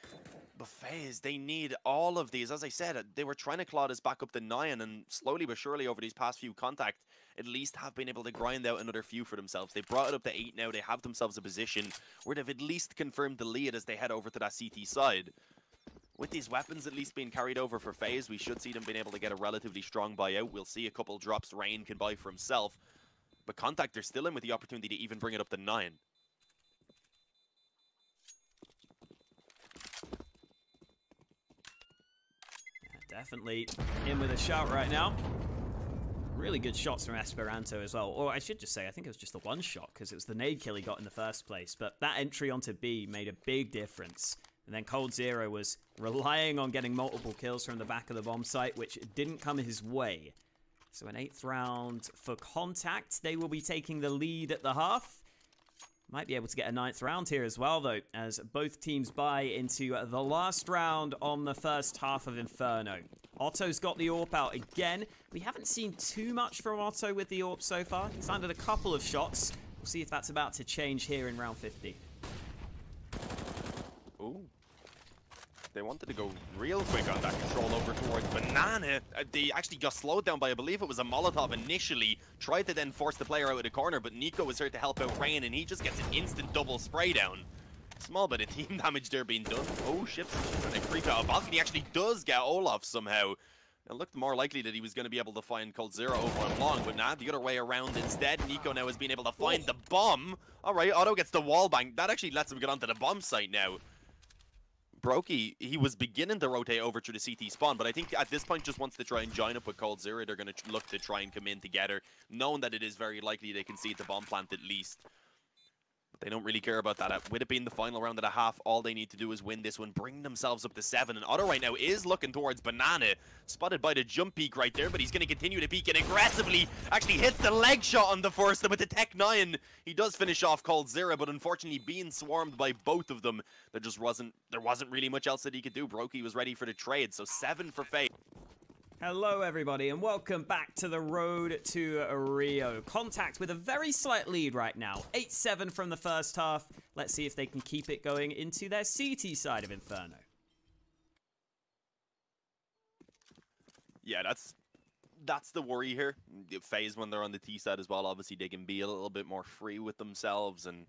FaZe, they need all of these. As I said, uh, they were trying to claw this back up to nine, and slowly but surely over these past few contact, at least have been able to grind out another few for themselves. They brought it up to eight now. They have themselves a position where they've at least confirmed the lead as they head over to that CT side. With these weapons at least being carried over for FaZe, we should see them being able to get a relatively strong buyout. We'll see a couple drops Rain can buy for himself. But Contact, they're still in with the opportunity to even bring it up to nine. Definitely in with a shot right now. Really good shots from EspiranTo as well. Or I should just say, I think it was just the one shot because it was the nade kill he got in the first place. But that entry onto B made a big difference. And then coldzera was relying on getting multiple kills from the back of the bomb site, which didn't come his way. So an eighth round for contact. They will be taking the lead at the half. Might be able to get a ninth round here as well, though, as both teams buy into the last round on the first half of Inferno. Otto's got the AWP out again. We haven't seen too much from Otto with the AWP so far. He's landed a couple of shots. We'll see if that's about to change here in round 50. Ooh they wanted to go real quick on that control over towards Banana. Uh, they actually got slowed down by, I believe it was a Molotov initially. Tried to then force the player out of the corner, but NiKo was here to help out Rain, and he just gets an instant double spray down. Small bit of team damage there being done. Oh, Ships trying to creep out a balcony. actually does get Olof somehow. It looked more likely that he was going to be able to find coldzera over on long, but not the other way around instead. NiKo now has been able to find oh. the bomb. All right, Otto gets the wall bang. That actually lets him get onto the bomb site now. Broky, he was beginning to rotate over to the CT spawn, but I think at this point just wants to try and join up with coldzera. They're going to look to try and come in together, knowing that it is very likely they can see the bomb plant at least. They don't really care about that. With it being the final round of the half, all they need to do is win this one, bring themselves up to seven. And Otto right now is looking towards Banana. Spotted by the jump peek right there, but he's going to continue to peek and aggressively actually hits the leg shot on the first. And with the Tec-9, he does finish off coldzera, but unfortunately being swarmed by both of them, there just wasn't there wasn't really much else that he could do. Broky was ready for the trade, so seven for FaZe. Hello, everybody, and welcome back to the road to Rio. Contact with a very slight lead right now. 8-7 from the first half. Let's see if they can keep it going into their CT side of Inferno. Yeah, that's that's the worry here. FaZe when they're on the T side as well, obviously they can be a little bit more free with themselves and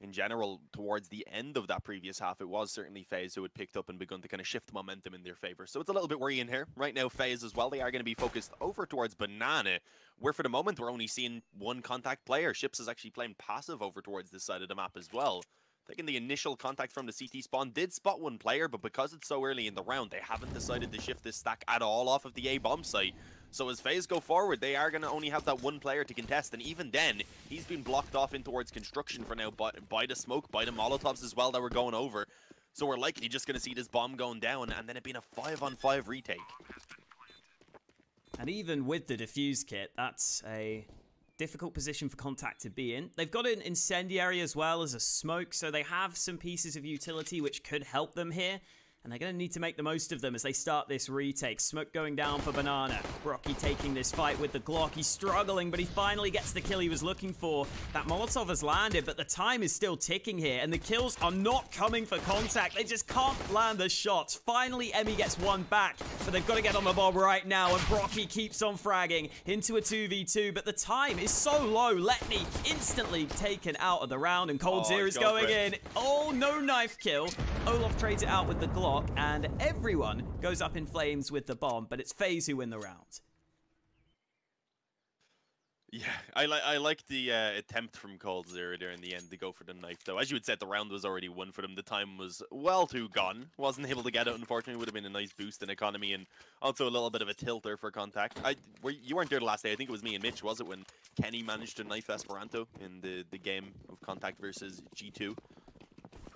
in general, towards the end of that previous half, it was certainly FaZe who had picked up and begun to kind of shift momentum in their favor. So it's a little bit worrying here. Right now, FaZe as well, they are going to be focused over towards Banana, where for the moment, we're only seeing one contact player. Ships is actually playing passive over towards this side of the map as well. Taking the initial contact from the CT spawn, did spot one player, but because it's so early in the round, they haven't decided to shift this stack at all off of the A-bomb site. So as FaZe go forward, they are going to only have that one player to contest, and even then, he's been blocked off in towards construction for now by, by the smoke, by the Molotovs as well that were going over. So we're likely just going to see this bomb going down, and then it being a 5-on-5 retake. And even with the defuse kit, that's a difficult position for contact to be in. They've got an incendiary as well as a smoke, so they have some pieces of utility which could help them here and they're going to need to make the most of them as they start this retake. Smoke going down for Banana. Broky taking this fight with the Glock. He's struggling, but he finally gets the kill he was looking for. That Molotov has landed, but the time is still ticking here, and the kills are not coming for contact. They just can't land the shots. Finally, Emmy gets one back, but they've got to get on the bob right now, and Broky keeps on fragging into a 2v2, but the time is so low. Letney instantly taken out of the round, and Cold oh, Zero is going in. Oh, no knife kill. Olof trades it out with the Glock and everyone goes up in flames with the bomb, but it's FaZe who win the round. Yeah, I like I like the uh, attempt from coldzera there in the end to go for the knife though. As you had said, the round was already won for them. The time was well too gone. Wasn't able to get it. Unfortunately, would have been a nice boost in economy and also a little bit of a tilter for contact. I were, you weren't there the last day. I think it was me and Mitch. Was it when Kenny managed to knife EspiranTo in the the game of contact versus G2?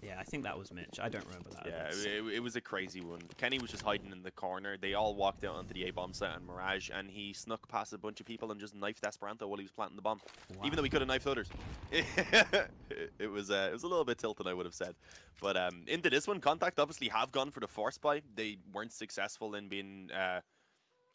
Yeah, I think that was Mitch. I don't remember that. Yeah, it, it, was a crazy one. Kenny was just hiding in the corner. They all walked out onto the A-bomb site and Mirage, and he snuck past a bunch of people and just knifed EspiranTo while he was planting the bomb. Wow. Even though he could have knifed others. it, was uh, it was a little bit tilted, I would have said. But um, into this one, Contact obviously have gone for the Force Buy. They weren't successful in being... Uh,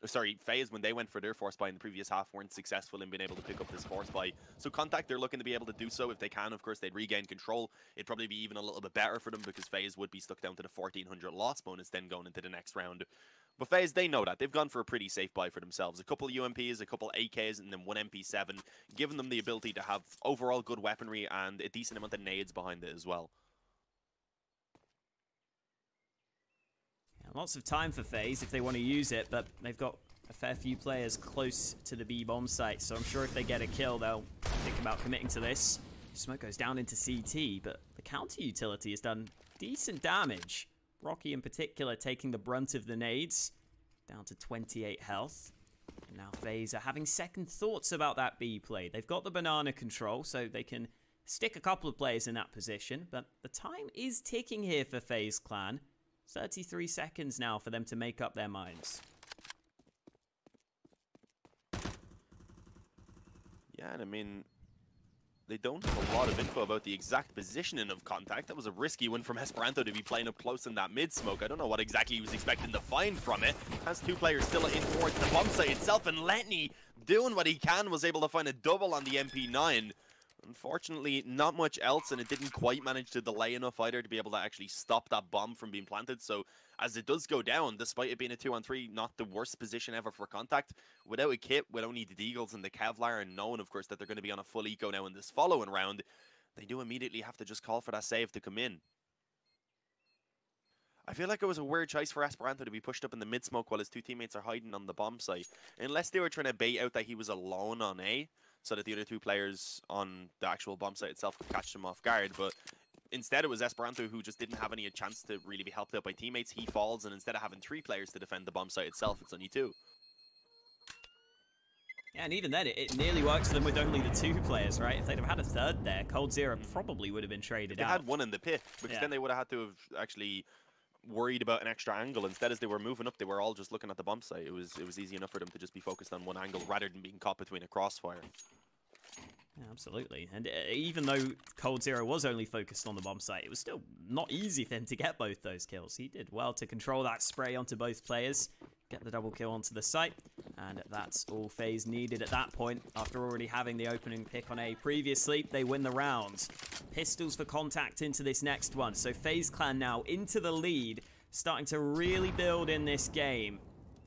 sorry, FaZe, when they went for their force buy in the previous half, weren't successful in being able to pick up this force buy. So Contact, they're looking to be able to do so if they can. Of course, they'd regain control. It'd probably be even a little bit better for them because FaZe would be stuck down to the 1400 loss bonus then going into the next round. But FaZe, they know that. They've gone for a pretty safe buy for themselves. A couple UMPs, a couple AKs, and then one MP7, giving them the ability to have overall good weaponry and a decent amount of nades behind it as well. Lots of time for FaZe if they want to use it, but they've got a fair few players close to the B-bomb site, so I'm sure if they get a kill, they'll think about committing to this. Smoke goes down into CT, but the counter utility has done decent damage. Rocky in particular taking the brunt of the nades, down to 28 health. And now FaZe are having second thoughts about that B play. They've got the banana control, so they can stick a couple of players in that position, but the time is ticking here for FaZe Clan. 33 seconds now for them to make up their minds. Yeah, and I mean, they don't have a lot of info about the exact positioning of Contact. That was a risky one from EspiranTo to be playing up close in that mid-smoke. I don't know what exactly he was expecting to find from it. Has two players still in towards the bomb site itself, and Letney, doing what he can, was able to find a double on the MP9. Unfortunately, not much else, and it didn't quite manage to delay enough either to be able to actually stop that bomb from being planted. So as it does go down, despite it being a 2-on-3, not the worst position ever for contact, without a kit, with only the Deagles and the Kevlar, and knowing, of course, that they're going to be on a full eco now in this following round, they do immediately have to just call for that save to come in. I feel like it was a weird choice for EspiranTo to be pushed up in the mid-smoke while his two teammates are hiding on the bomb site. Unless they were trying to bait out that he was alone on A, so that the other two players on the actual bomb site itself could catch them off guard. But instead, it was EspiranTo who just didn't have any chance to really be helped out by teammates. He falls, and instead of having three players to defend the bomb site itself, it's only two. Yeah, and even then, it, it, nearly works for them with only the two players, right? If they'd have had a third there, coldzera mm. probably would have been traded they out. They had one in the pit, because yeah. then they would have had to have actually worried about an extra angle. Instead, as they were moving up, they were all just looking at the bomb site. It was it was easy enough for them to just be focused on one angle rather than being caught between a crossfire. Yeah, absolutely. And uh, even though coldzera was only focused on the bomb site, it was still not easy for him to get both those kills. He did well to control that spray onto both players, get the double kill onto the site, and that's all FaZe needed at that point. After already having the opening pick on A previously, they win the round. Pistols for contact into this next one. So FaZe Clan now into the lead, starting to really build in this game.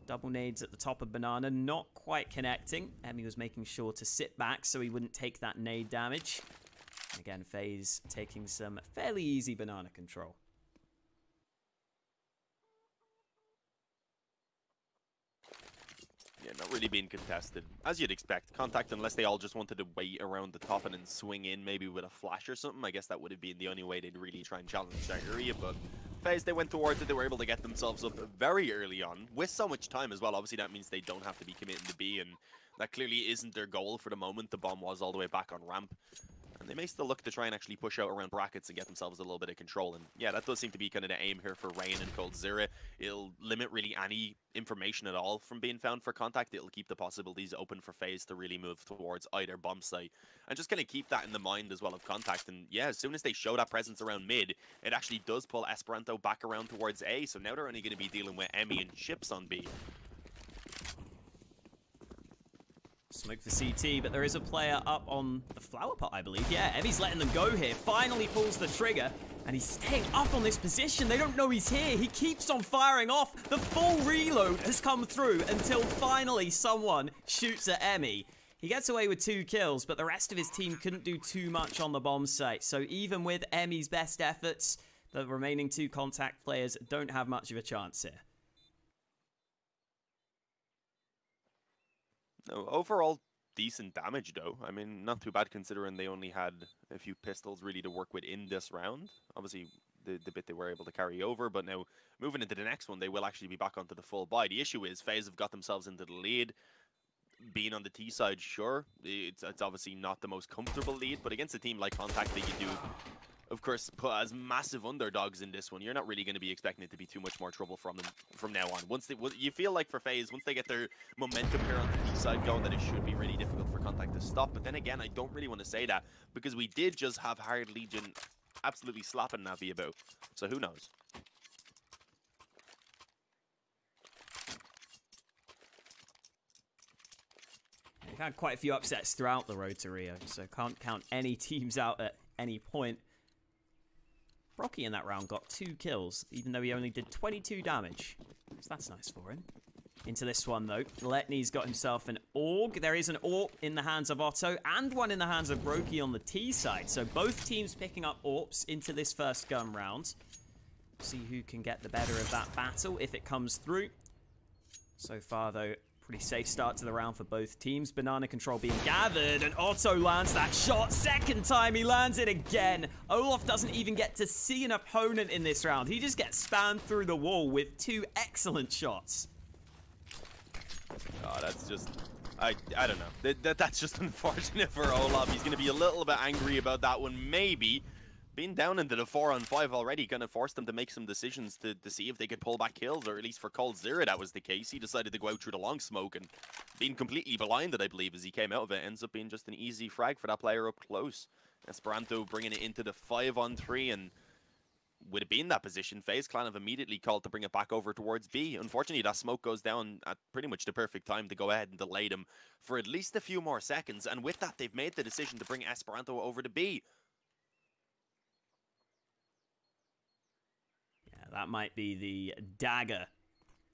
Double nades at the top of Banana, not quite connecting. Emmy was making sure to sit back so he wouldn't take that nade damage. Again, FaZe taking some fairly easy Banana control. Yeah, not really being contested. As you'd expect, Contact, unless they all just wanted to wait around the top and then swing in maybe with a flash or something, I guess that would have been the only way they'd really try and challenge that area, but FaZe, they went towards it, they were able to get themselves up very early on, with so much time as well. Obviously, that means they don't have to be committing to B, and that clearly isn't their goal for the moment. The bomb was all the way back on ramp. And they may still look to try and actually push out around brackets and get themselves a little bit of control. And yeah, that does seem to be kind of the aim here for Rain and coldzera. It'll limit really any information at all from being found for contact. It'll keep the possibilities open for FaZe to really move towards either bomb site. And just kind of keep that in the mind as well of contact. And yeah, as soon as they show that presence around mid, it actually does pull EspiranTo back around towards A. So now they're only going to be dealing with Emmy and Chips on B. Smoke for CT, but there is a player up on the flower pot, I believe. Yeah, Emmy's letting them go here. Finally pulls the trigger, and he's staying up on this position. They don't know he's here. He keeps on firing off. The full reload has come through until finally someone shoots at Emmy. He gets away with two kills, but the rest of his team couldn't do too much on the bomb site. So even with Emmy's best efforts, the remaining two contact players don't have much of a chance here. Overall decent damage though. I mean, not too bad considering they only had a few pistols really to work with in this round. Obviously, the, the bit they were able to carry over, but now moving into the next one, they will actually be back onto the full buy. The issue is FaZe have got themselves into the lead. Being on the T side, sure, it's, it's obviously not the most comfortable lead, but against a team like Contact, they can do of course, put as massive underdogs in this one, you're not really going to be expecting it to be too much more trouble from them from now on. Once they, you feel like for FaZe, once they get their momentum here on the east side going, that it should be really difficult for Contact to stop. But then again, I don't really want to say that because we did just have Hard Legion absolutely slapping Navi about. So who knows? We've had quite a few upsets throughout the road to Rio, so can't count any teams out at any point. Rocky in that round got two kills, even though he only did 22 damage. So that's nice for him. Into this one, though. Letney's got himself an AUG. There is an AWP in the hands of Otto and one in the hands of Broky on the T side. So both teams picking up AWPs into this first gun round. See who can get the better of that battle if it comes through. So far, though, Pretty safe start to the round for both teams. Banana control being gathered, and Otto lands that shot. Second time, he lands it again. Olof doesn't even get to see an opponent in this round. He just gets spammed through the wall with two excellent shots. Oh, that's just... I, I don't know. That, that, that's just unfortunate for Olof. He's going to be a little bit angry about that one, maybe being down into the four on five already kind of forced them to make some decisions to, to see if they could pull back kills, or at least for coldzera that was the case. He decided to go out through the long smoke and being completely blinded, I believe, as he came out of it, ends up being just an easy frag for that player up close. EspiranTo bringing it into the five on three and would it be in that position, FaZe Clan have immediately called to bring it back over towards B. Unfortunately, that smoke goes down at pretty much the perfect time to go ahead and delay them for at least a few more seconds. And with that, they've made the decision to bring EspiranTo over to B. Yeah, that might be the dagger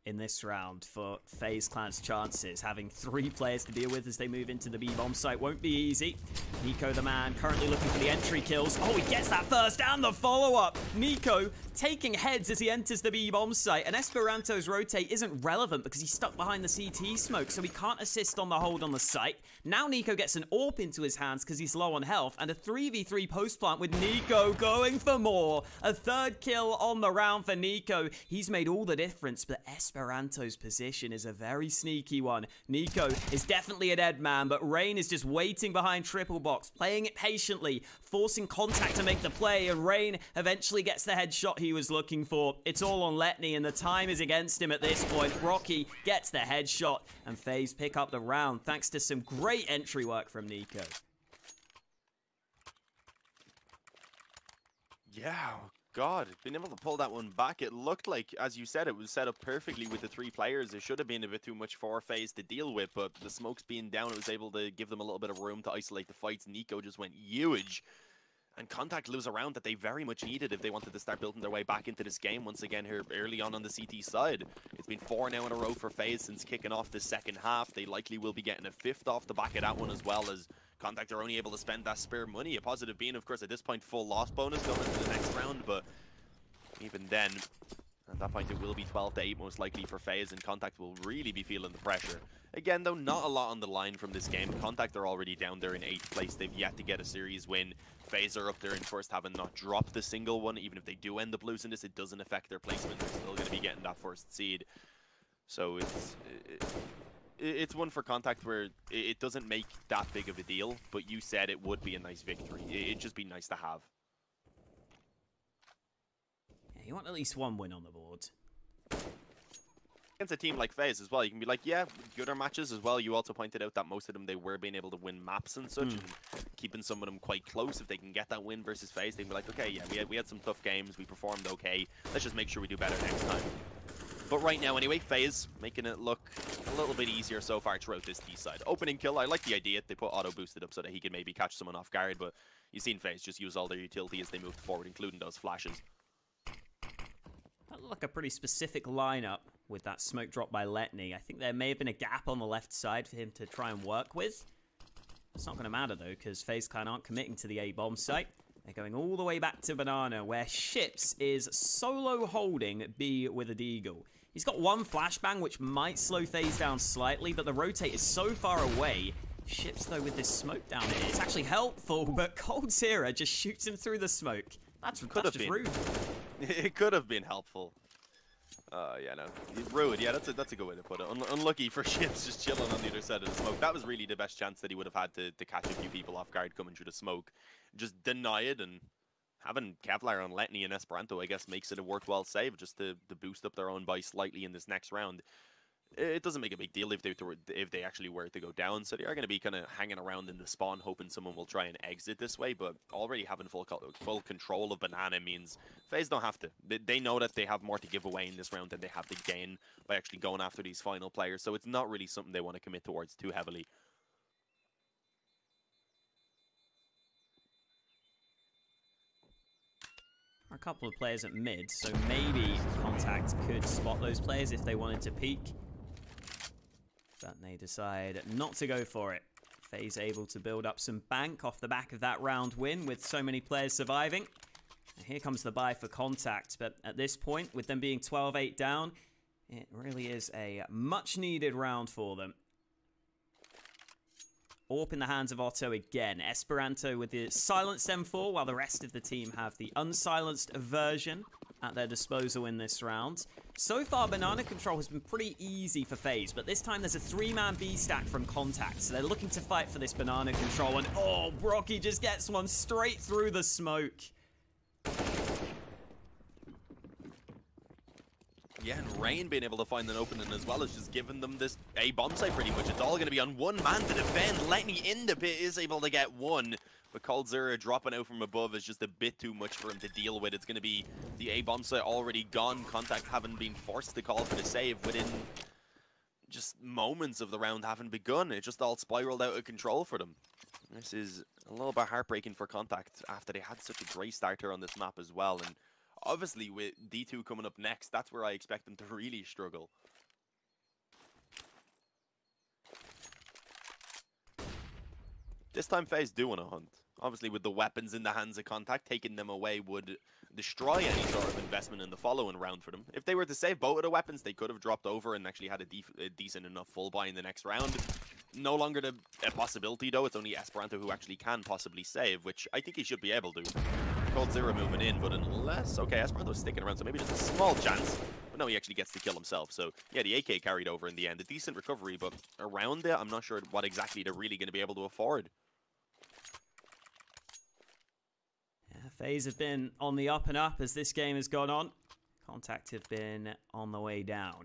in this round for FaZe Clan's chances. Having three players to deal with as they move into the B-bomb site won't be easy. NiKo the man currently looking for the entry kills. Oh, he gets that first and the follow-up. NiKo taking heads as he enters the B-bomb site. And EspiranTo's rotate isn't relevant because he's stuck behind the CT smoke, so he can't assist on the hold on the site. Now NiKo gets an AWP into his hands because he's low on health, and a 3v3 post plant with NiKo going for more. A third kill on the round for NiKo. He's made all the difference, but EspiranTo EspiranTo's position is a very sneaky one. NiKo is definitely a dead man, but Rain is just waiting behind triple box, playing it patiently, forcing contact to make the play, and Rain eventually gets the headshot he was looking for. It's all on Letney, and the time is against him at this point. Rocky gets the headshot, and FaZe pick up the round thanks to some great entry work from NiKo. Yeah, God, being able to pull that one back, it looked like, as you said, it was set up perfectly with the three players. It should have been a bit too much for FaZe to deal with, but the smokes being down, it was able to give them a little bit of room to isolate the fights. NiKo just went huge. And Contact lose a round that they very much needed if they wanted to start building their way back into this game once again here early on on the CT side. It's been four now in a row for FaZe since kicking off the second half. They likely will be getting a fifth off the back of that one as well as Contact are only able to spend that spare money. A positive being, of course, at this point, full loss bonus going into the next round, but even then, at that point, it will be 12 to 8 most likely for FaZe, and Contact will really be feeling the pressure. Again, though, not a lot on the line from this game. Contact are already down there in 8th place. They've yet to get a series win. FaZe are up there in first, having not dropped a single one. Even if they do end up losing this, it doesn't affect their placement. They're still going to be getting that first seed. So it's... It, it's one for contact where it doesn't make that big of a deal, but you said it would be a nice victory. It'd just be nice to have. Yeah, you want at least one win on the board. Against a team like FaZe as well, you can be like, yeah, gooder matches as well. You also pointed out that most of them, they were being able to win maps and such, mm. and keeping some of them quite close. If they can get that win versus FaZe, they can be like, okay, yeah, we had, we had some tough games, we performed okay. Let's just make sure we do better next time. But right now, anyway, FaZe making it look a little bit easier so far throughout this T side. Opening kill, I like the idea. They put auto boosted up so that he can maybe catch someone off guard, but you've seen FaZe just use all their utility as they move forward, including those flashes. That looked like a pretty specific lineup with that smoke drop by Letney. I think there may have been a gap on the left side for him to try and work with. It's not going to matter, though, because FaZe Clan aren't committing to the A-bomb site. They're going all the way back to Banana, where Ships is solo holding B with a Deagle. He's got one flashbang, which might slow FaZe down slightly, but the rotate is so far away. Ships, though, with this smoke down here, it's actually helpful, but coldzera just shoots him through the smoke. That's, could that's just been. rude. It could have been helpful. Uh, yeah, no. Rude, yeah, that's a, that's a good way to put it. Un unlucky for Ships just chilling on the other side of the smoke. That was really the best chance that he would have had to, to catch a few people off guard coming through the smoke. Just deny it and having Kevlar on Letni and Esperanto, I guess, makes it a worthwhile save just to, to boost up their own buy slightly in this next round. It doesn't make a big deal if they if they actually were to go down, so they are going to be kind of hanging around in the spawn, hoping someone will try and exit this way. But already having full full control of Banana means FaZe don't have to. They, they know that they have more to give away in this round than they have to gain by actually going after these final players. So it's not really something they want to commit towards too heavily. A couple of players at mid, so maybe Contact could spot those players if they wanted to peek. But they decide not to go for it. FaZe able to build up some bank off the back of that round win with so many players surviving. And here comes the buy for Contact, but at this point, with them being 12-8 down, it really is a much needed round for them. AWP in the hands of Otto again. EspiranTo with the silenced M4, while the rest of the team have the unsilenced version at their disposal in this round. So far, banana control has been pretty easy for FaZe, but this time there's a three-man B stack from Contact, so they're looking to fight for this banana control, and oh, Broky just gets one straight through the smoke. Yeah, and Rain being able to find an opening as well as just giving them this A site pretty much. It's all going to be on one man to defend. Letni in the pit is able to get one. But coldzera dropping out from above is just a bit too much for him to deal with. It's going to be the A site already gone. Contact having been forced to call for the save within just moments of the round having begun. It just all spiraled out of control for them. This is a little bit heartbreaking for Contact after they had such a great starter on this map as well. And obviously with D2 coming up next, that's where I expect them to really struggle. This time FaZe do want to hunt. Obviously with the weapons in the hands of Contact, taking them away would destroy any sort of investment in the following round for them. If they were to save both of the weapons, they could have dropped over and actually had a, a decent enough full buy in the next round. No longer the, a possibility though, it's only EspiranTo who actually can possibly save, which I think he should be able to. Coldzera moving in, but unless... Okay, EspiranTo's sticking around, so maybe just a small chance. But no, he actually gets to kill himself. So, yeah, the AK carried over in the end. A decent recovery, but around there, I'm not sure what exactly they're really going to be able to afford. Yeah, FaZe have been on the up and up as this game has gone on. Contact have been on the way down.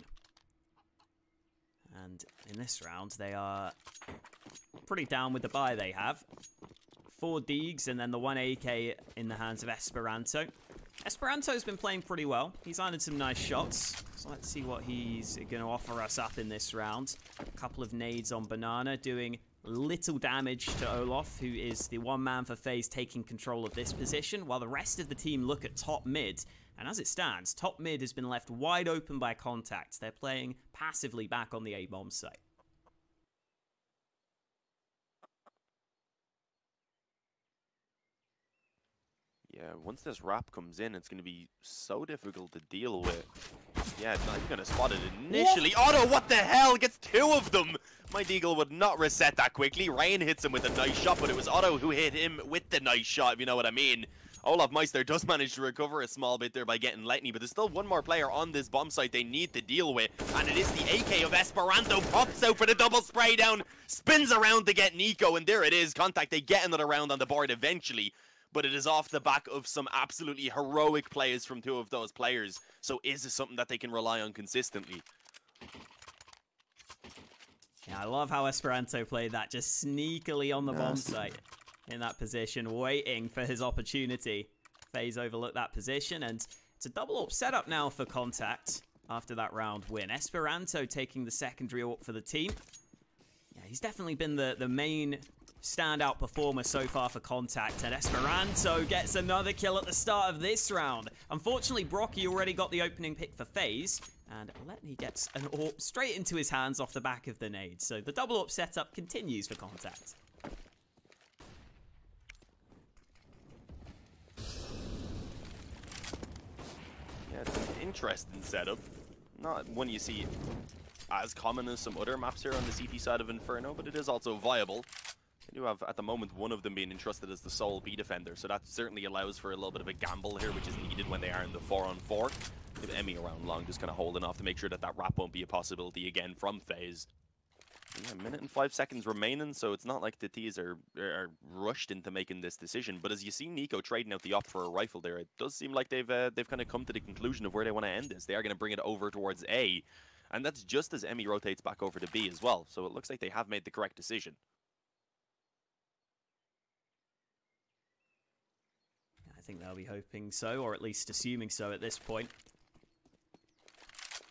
And in this round, they are pretty down with the buy they have. Four Deags and then the one AK in the hands of EspiranTo. EspiranTo's been playing pretty well. He's landed some nice shots. So let's see what he's going to offer us up in this round. A couple of nades on Banana doing little damage to Olof, who is the one man for FaZe taking control of this position, while the rest of the team look at top mid. And as it stands, top mid has been left wide open by contact. They're playing passively back on the A-bomb site. Yeah, once this wrap comes in, it's going to be so difficult to deal with. Yeah, not even going to spot it initially. What? Otto, what the hell? Gets two of them! My Deagle would not reset that quickly. Rain hits him with a nice shot, but it was Otto who hit him with the nice shot, if you know what I mean. olofmeister does manage to recover a small bit there by getting Letni, but there's still one more player on this bomb site they need to deal with, and it is the AK of EspiranTo. Pops out for the double spray down, spins around to get NiKo, and there it is. Contact, they get another round on the board eventually but it is off the back of some absolutely heroic plays from two of those players. So is this something that they can rely on consistently? Yeah, I love how EspiranTo played that, just sneakily on the bomb site in that position, waiting for his opportunity. FaZe overlooked that position, and it's a double up setup now for Contact after that round win. EspiranTo taking the secondary up for the team. Yeah, he's definitely been the, the main standout performer so far for Contact, and EspiranTo gets another kill at the start of this round. Unfortunately, Broky already got the opening pick for FaZe, and Letni gets an AWP straight into his hands off the back of the nade. So the double AWP setup continues for Contact. Yeah, it's an interesting setup. Not one you see as common as some other maps here on the CT side of Inferno, but it is also viable. Do have, at the moment, one of them being entrusted as the sole B defender, so that certainly allows for a little bit of a gamble here, which is needed when they are in the 4-on-4. With Emmy around long, just kind of holding off to make sure that that wrap won't be a possibility again from FaZe. Yeah, a minute and five seconds remaining, so it's not like the T's are, are rushed into making this decision. But as you see NiKo trading out the op for a rifle there, it does seem like they've uh, they've kind of come to the conclusion of where they want to end this. They are going to bring it over towards A, and that's just as Emmy rotates back over to B as well. So it looks like they have made the correct decision. Think they'll be hoping so, or at least assuming so at this point.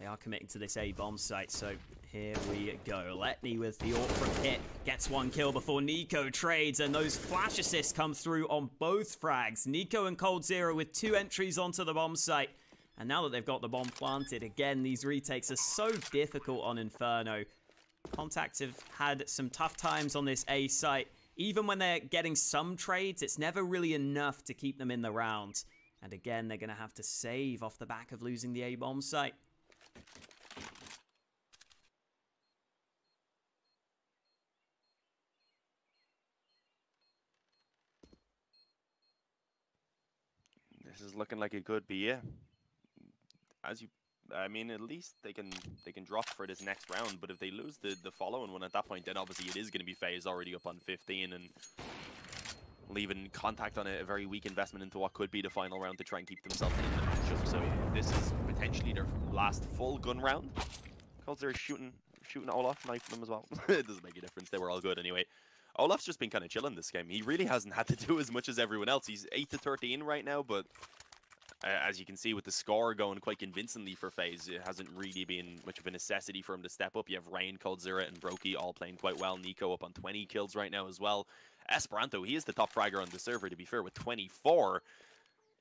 They are committing to this A bomb site, so here we go. Letni with the AWP from Hit gets one kill before NiKo trades, and those flash assists come through on both frags. NiKo and coldzera with two entries onto the bomb site. And now that they've got the bomb planted, again, these retakes are so difficult on Inferno. Contact have had some tough times on this A site. Even when they're getting some trades, it's never really enough to keep them in the round. And again, they're going to have to save off the back of losing the A bomb site. This is looking like it could be, yeah. As you, I mean, at least they can they can drop for this next round. But if they lose the the following one at that point, then obviously it is going to be FaZe already up on 15 and leaving contact on a, a, very weak investment into what could be the final round to try and keep themselves in the matchup. So this is potentially their last full gun round. Because they're shooting shooting Olof, knifing them as well. it doesn't make a difference. They were all good anyway. Olof's just been kind of chilling this game. He really hasn't had to do as much as everyone else. He's 8 to 13 right now, but as you can see with the score going quite convincingly for FaZe, it hasn't really been much of a necessity for him to step up. You have Rain, coldzera, and Broky all playing quite well. NiKo up on 20 kills right now as well. EspiranTo, he is the top fragger on the server, to be fair, with 24.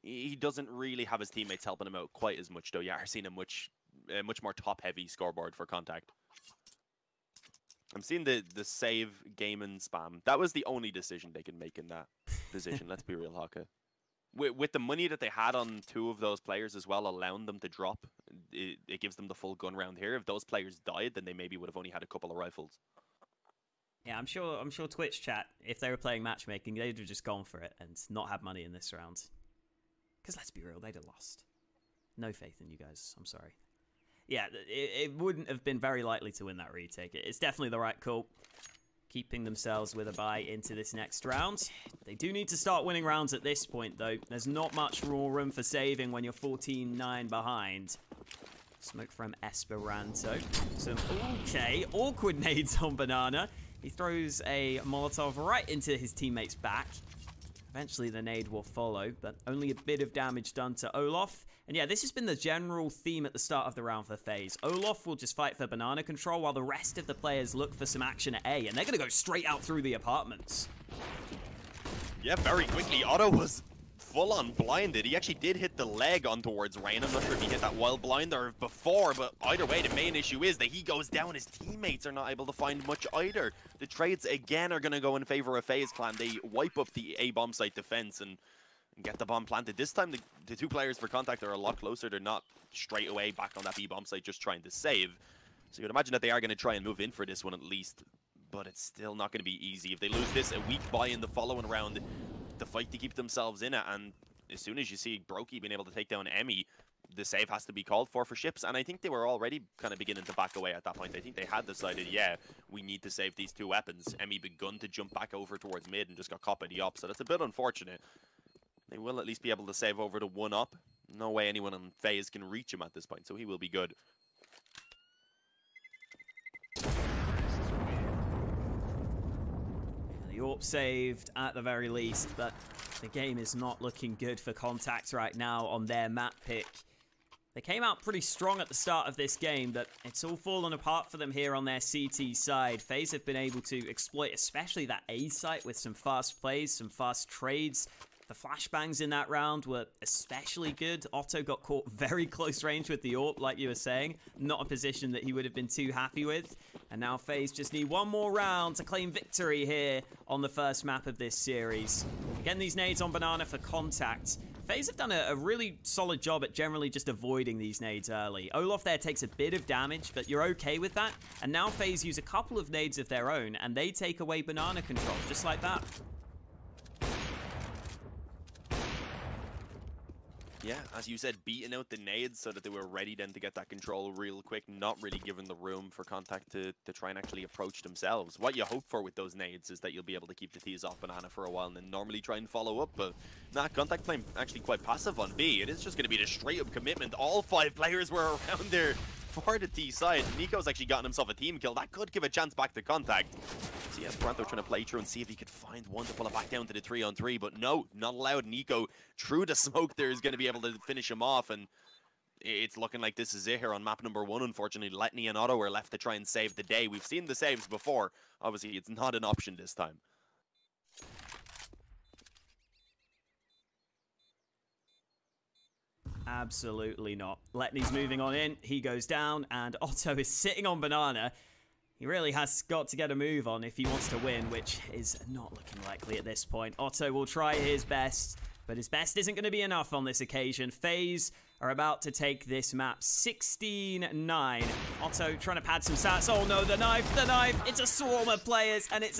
He doesn't really have his teammates helping him out quite as much, though. You are seeing a much, uh, much more top-heavy scoreboard for contact. I'm seeing the the save game and spam. That was the only decision they could make in that position. let's be real, Haka. With, with the money that they had on two of those players as well, allowing them to drop, it, it gives them the full gun round here. If those players died, then they maybe would have only had a couple of rifles. Yeah, I'm sure. I'm sure Twitch chat, if they were playing matchmaking, they'd have just gone for it and not had money in this round. Because let's be real, they'd have lost. No faith in you guys. I'm sorry. Yeah, it, it wouldn't have been very likely to win that retake. It's definitely the right call. Keeping themselves with a buy into this next round. They do need to start winning rounds at this point, though. There's not much raw room for saving when you're 14-9 behind. Smoke from EspiranTo. Some, okay, awkward nades on Banana. He throws a Molotov right into his teammate's back. Eventually the nade will follow, but only a bit of damage done to Olof. And yeah, this has been the general theme at the start of the round for FaZe. Olof will just fight for banana control while the rest of the players look for some action at A, and they're going to go straight out through the apartments. Yeah, very quickly. Otto was full on blinded. He actually did hit the leg on towards Rain. I'm not sure if he hit that while blinder before, but either way, the main issue is that he goes down. His teammates are not able to find much either. The trades, again, are going to go in favor of FaZe Clan. They wipe up the A-bomb site defense and get the bomb planted. This time, the, the two players for contact are a lot closer. They're not straight away back on that B-bomb site just trying to save. So you would imagine that they are going to try and move in for this one at least, but it's still not going to be easy. If they lose this, a weak buy in the following round, the fight to keep themselves in it. And as soon as you see Broky being able to take down Emmy, the save has to be called for for ships. And I think they were already kind of beginning to back away at that point. I think they had decided, yeah, we need to save these two weapons. Emmy begun to jump back over towards mid and just got caught by the op. So that's a bit unfortunate. They will at least be able to save over to one up. No way anyone on FaZe can reach him at this point, so he will be good. AWP saved at the very least, but the game is not looking good for Contact right now on their map pick. They came out pretty strong at the start of this game, but it's all fallen apart for them here on their CT side. FaZe have been able to exploit especially that A site with some fast plays, some fast trades, the flashbangs in that round were especially good. Otto got caught very close range with the AWP, like you were saying. Not a position that he would have been too happy with. And now FaZe just need one more round to claim victory here on the first map of this series. Again, these nades on Banana for contact. FaZe have done a, a, really solid job at generally just avoiding these nades early. Olof there takes a bit of damage, but you're okay with that. And now FaZe use a couple of nades of their own, and they take away banana control, just like that. Yeah, as you said, beating out the nades so that they were ready then to get that control real quick, not really given the room for Contact to, to try and actually approach themselves. What you hope for with those nades is that you'll be able to keep the T's off Banana for a while and then normally try and follow up, but nah, Contact playing actually quite passive on B. It is just going to be the straight-up commitment. All five players were around there for the T side. NiKo's actually gotten himself a team kill. That could give a chance back to Contact. See EspiranTo trying to play through and see if he could find one to pull it back down to the 3 on 3, but no, not allowed. NiKo, through the smoke there, is going to be able to finish him off, and it's looking like this is it here on map number one, unfortunately. Letni and Otto are left to try and save the day. We've seen the saves before. Obviously, it's not an option this time. Absolutely not. Letni's moving on in. He goes down, and Otto is sitting on Banana. He really has got to get a move on if he wants to win, which is not looking likely at this point. Otto will try his best, but his best isn't going to be enough on this occasion. FaZe are about to take this map 16-9. Otto trying to pad some stats. Oh no, the knife, the knife. It's a swarm of players, and it's a